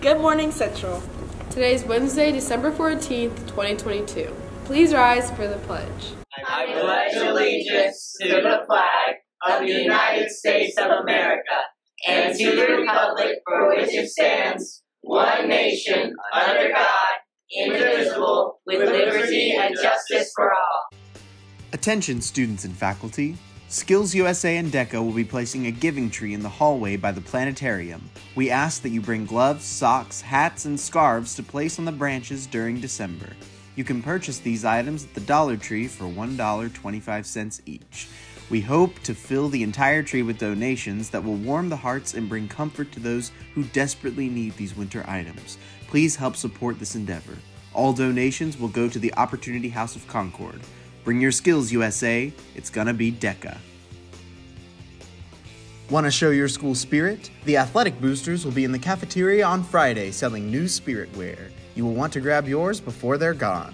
Good morning, Central. Today is Wednesday, December 14th, 2022. Please rise for the pledge. I pledge allegiance to the flag of the United States of America and to the republic for which it stands, one nation, under God, indivisible, with liberty and justice for all. Attention, students and faculty. Skills USA and DECA will be placing a giving tree in the hallway by the planetarium. We ask that you bring gloves, socks, hats, and scarves to place on the branches during December. You can purchase these items at the Dollar Tree for $1.25 each. We hope to fill the entire tree with donations that will warm the hearts and bring comfort to those who desperately need these winter items. Please help support this endeavor. All donations will go to the Opportunity House of Concord. Bring your skills, USA. It's gonna be DECA. Want to show your school spirit? The Athletic Boosters will be in the cafeteria on Friday selling new spirit wear. You will want to grab yours before they're gone.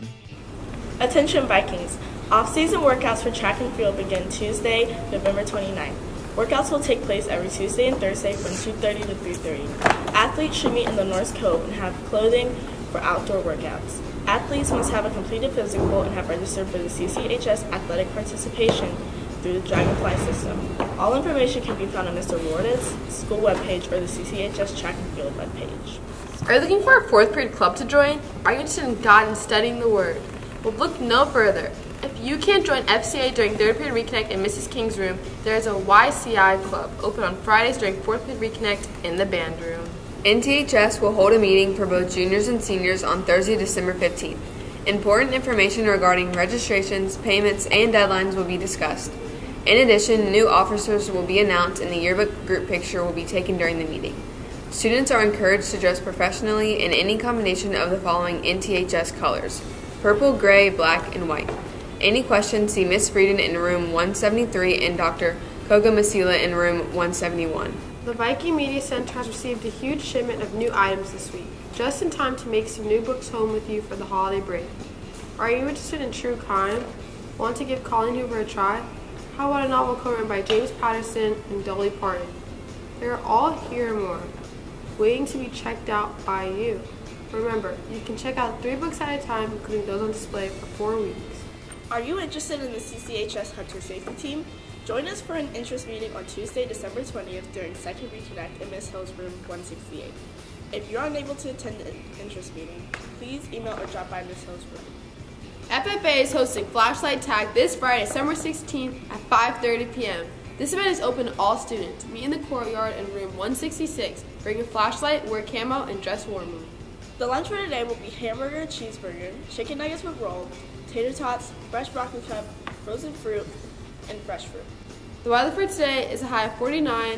Attention, Vikings. Off-season workouts for track and field begin Tuesday, November 29th. Workouts will take place every Tuesday and Thursday from 2.30 to 3.30. Athletes should meet in the North Cove and have clothing for outdoor workouts. Athletes must have a completed physical and have registered for the CCHS athletic participation through the Dragonfly system. All information can be found on Mr. Lourdes' school webpage or the CCHS track and field webpage. Are you looking for a fourth period club to join? Are you interested in God and studying the Word? Well, look no further. If you can't join FCA during third period reconnect in Mrs. King's room, there is a YCI club open on Fridays during fourth period reconnect in the band room. NTHS will hold a meeting for both juniors and seniors on Thursday, December 15th. Important information regarding registrations, payments, and deadlines will be discussed. In addition, new officers will be announced and the yearbook group picture will be taken during the meeting. Students are encouraged to dress professionally in any combination of the following NTHS colors purple, gray, black, and white. Any questions, see Miss Frieden in room 173 and Dr. Koga Masila in room 171. The Viking Media Center has received a huge shipment of new items this week, just in time to make some new books home with you for the holiday break. Are you interested in true crime? Want to give Colleen Hoover a try? How about a novel co-written by James Patterson and Dolly Parton? They're all here and more, waiting to be checked out by you. Remember, you can check out three books at a time, including those on display for four weeks. Are you interested in the CCHS Hunter Safety Team? Join us for an interest meeting on Tuesday, December 20th during Second Reconnect in Miss Hill's room 168. If you're unable to attend the interest meeting, please email or drop by Ms. Hill's room. FFA is hosting Flashlight Tag this Friday, December 16th at 5.30 p.m. This event is open to all students. Meet in the courtyard in room 166. Bring a flashlight, wear camo, and dress warmly. The lunch for today will be hamburger, and cheeseburger, chicken nuggets with roll, tater tots, fresh broccoli cup, frozen fruit, and fresh fruit. The weather for today is a high of 49.